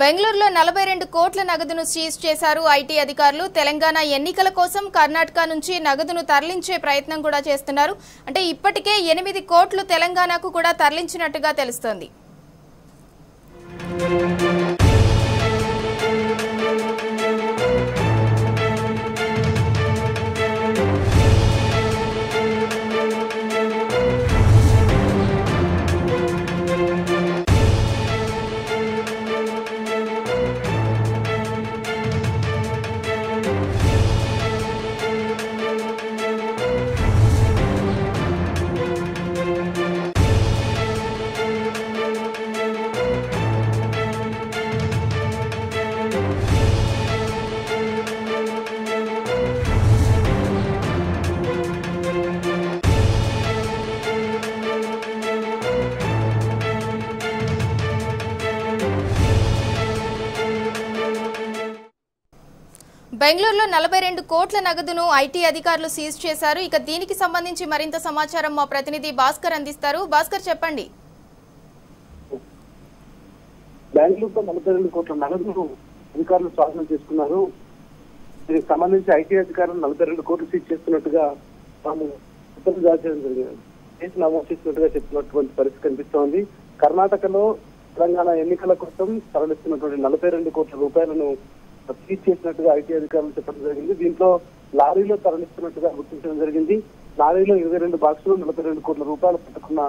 బెంగళూరులో నలభై రెండు కోట్ల నగదును సీజ్ చేశారు ఐటీ అధికారులు. తెలంగాణ ఎన్నికల కోసం కర్ణాటక నుంచి నగదును తరలించే ప్రయత్నం కూడా చేస్తున్నారు. అంటే ఇప్పటికే ఎనిమిది కోట్లు తెలంగాణకు కూడా తరలించినట్టుగా తెలుస్తోంది. బెంగళూరులో నలభై రెండు కోట్ల నగదును ఐటీ అధికారులు సీజ్ చేశారు. ఇక దీనికి సంబంధించి మరింత సమాచారం మా ప్రతినిధి భాస్కర్ అందిస్తారు. భాస్కర్ చెప్పండి. బెంగళూరులో నలభై రెండు కోట్ల నగదును అధికారులు స్వాధీనం చేసుకున్నారు. దీనికి సంబంధించి ఐటీ అధికారులు నలభై రెండు కోట్లు సీజ్ చేస్తున్నట్టుగా తాము ఉత్తర్వులు జారీ చేయడం జరిగింది. కేసు నమోదు చేసినట్టుగా చెప్తున్నటువంటి పరిస్థితి కనిపిస్తోంది. కర్ణాటకలో తెలంగాణ ఎన్నికల కోసం తరలిస్తున్నటువంటి నలభై రెండు కోట్ల రూపాయలను సీజ్ చేసినట్టుగా ఐటీ అధికారులు చెప్పడం జరిగింది. దీంట్లో లారీలో తరలిస్తున్నట్టుగా గుర్తించడం జరిగింది. లారీలో ఇరవై రెండు బాక్సులు నలభై రెండు కోట్ల రూపాయలు పట్టుకున్న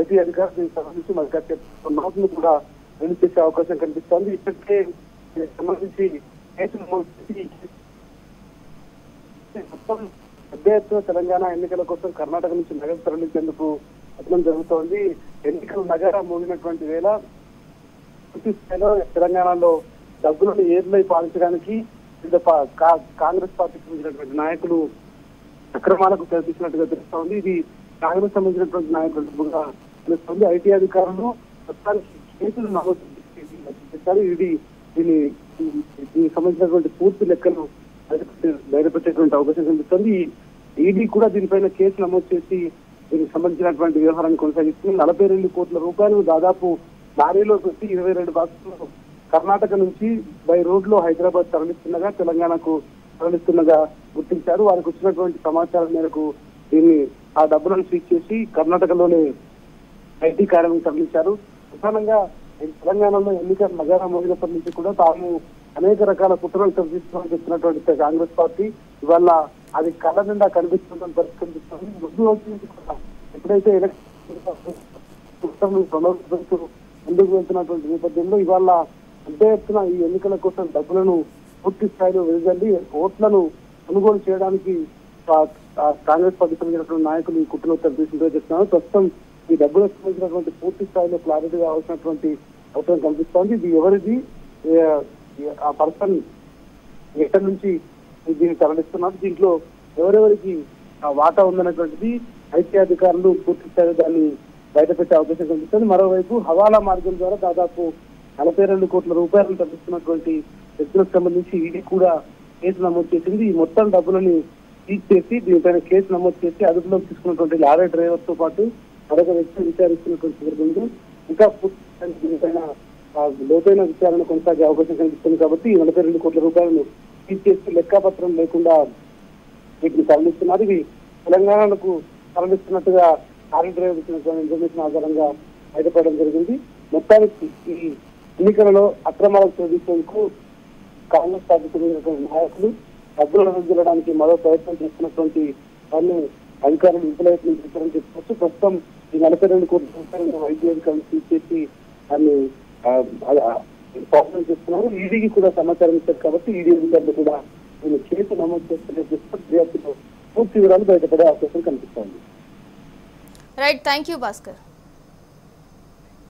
ఐటీ అధికారులు దీనికి సంబంధించి మరి కాసేపు నోట్ను కూడా రిలీజ్ చేసే అవకాశం కనిపిస్తోంది. ఇప్పటికే సంబంధించి కేసులు మొత్తం పెద్ద ఎత్తున తెలంగాణ ఎన్నికల కోసం కర్ణాటక నుంచి నగదు తరలించేందుకు యత్నం జరుగుతోంది. ఎన్నికలు నగర మోగినటువంటి వేళ పూర్తి స్థాయిలో తెలంగాణలో డబ్బులను ఏర్లై పాలించడానికి వివిధ కాంగ్రెస్ పార్టీకి సంబంధించినటువంటి నాయకులు అక్రమాలకు తెరతీసినట్టుగా తెలుస్తోంది. ఇది కాంగ్రెస్ సంబంధించినటువంటి నాయకులు తెలుస్తోంది. ఐటీ అధికారులు మొత్తానికి కేసులు నమోదు ఇది దీని దీనికి సంబంధించినటువంటి పూర్తి లెక్కలు బయటపెట్టేటువంటి అవకాశం కనిపిస్తుంది. ఈడీ కూడా దీనిపైన కేసు నమోదు చేసి దీనికి సంబంధించినటువంటి వ్యవహారాన్ని కొనసాగిస్తుంది. నలభై రెండు కోట్ల రూపాయలు దాదాపు లారీలో పెట్టి ఇరవై రెండు బాక్సులు కర్ణాటక నుంచి బై రోడ్లో హైదరాబాద్ తరలిస్తుండగా తెలంగాణకు తరలిస్తుండగా గుర్తించారు. వారికి వచ్చినటువంటి సమాచారం మేరకు దీన్ని ఆ డబ్బులను స్వీచ్ చేసి కర్ణాటకలోనే ఐటీ కార్యాలయం తరలించారు. ప్రధానంగా తెలంగాణలో ఎన్నికల నగర మోగినప్పటి నుంచి కూడా తాము అనేక రకాల కుట్రలు తరలిస్తున్నామని చెప్తున్నటువంటి కాంగ్రెస్ పార్టీ ఇవాళ అది కళ్ళ నిండా కనిపిస్తుందని పరిస్థితి కనిపిస్తుంది ముందు రోజు నుంచి కూడా ఎప్పుడైతే ఎలక్షన్ ముందుకు వెళ్తున్నటువంటి నేపథ్యంలో ఇవాళ పెద్ద ఎత్తున ఈ ఎన్నికల కోసం డబ్బులను పూర్తి స్థాయిలో వెదజల్లి ఓట్లను కొనుగోలు చేయడానికి కాంగ్రెస్ పార్టీ సంబంధించినటువంటి నాయకులు ఈ కుట్రలో తరలిస్తుందని చెప్తున్నారు ప్రస్తుతం ఈ డబ్బులకు సంబంధించినటువంటి పూర్తి స్థాయిలో క్లారిటీ కావాల్సినటువంటి అవసరం కనిపిస్తోంది. ఇది ఎవరిది? ఆ పర్సన్ ఎక్కడి నుంచి దీన్ని తరలిస్తున్నారు? దీంట్లో ఎవరెవరికి వాటా ఉందన్నటువంటిది ఐటీ అధికారులు పూర్తి స్థాయిలో దాన్ని బయటపెట్టే అవకాశం కనిపిస్తుంది. మరోవైపు హవాలా మార్గం ద్వారా దాదాపు నలభై రెండు కోట్ల రూపాయలను తప్పిస్తున్నటువంటి వ్యక్తులకు సంబంధించి ఈడీ కూడా కేసు నమోదు చేసింది. ఈ మొత్తం డబ్బులని సీజ్ చేసి దీనిపైన కేసు నమోదు చేసి అదుపులోకి తీసుకున్నటువంటి లారీ డ్రైవర్తో పాటు మరొక వ్యక్తి విచారిస్తున్నటువంటి సందర్భంలో ఇంకా దీనిపైన లోతైన విచారణ కొనసాగే అవకాశం కనిపిస్తుంది కాబట్టి నలభై రెండు కోట్ల రూపాయలను సీజ్ చేసి లెక్కాపత్రం లేకుండా వీటిని తరలిస్తున్నారు. ఇవి తెలంగాణకు తరలిస్తున్నట్టుగా లారీ డ్రైవర్ ఇచ్చినటువంటి ఇన్ఫర్మేషన్ ఆధారంగా బయటపడడం జరిగింది. మొత్తానికి ఈ ఎన్నికలలో అక్రమాలకు తొలగించేందుకు కాంగ్రెస్ పార్టీకి చెందినటువంటి నాయకులు డబ్బులను వెదజల్లడానికి మరో ప్రయత్నం చేస్తున్నటువంటి వాళ్ళు అధికారులు విఫలయత్నం చేశారని చెప్పుకోవచ్చు. ప్రస్తుతం ఈ నలభై రెండు కోట్ల రూపాయలను వైద్య అధికారులు తీసేసి దాన్ని పాపం ప్రాబ్లం చేస్తున్నారు. ఈడీకి కూడా సమాచారం ఇచ్చారు కాబట్టి ఈడీ అధికారులు కూడా దీన్ని కేసు నమోదు చేస్తున్న దర్యాప్తులో పూర్తి వివరాలు బయటపడే అవకాశం కనిపిస్తోంది. Right thank you Bhaskar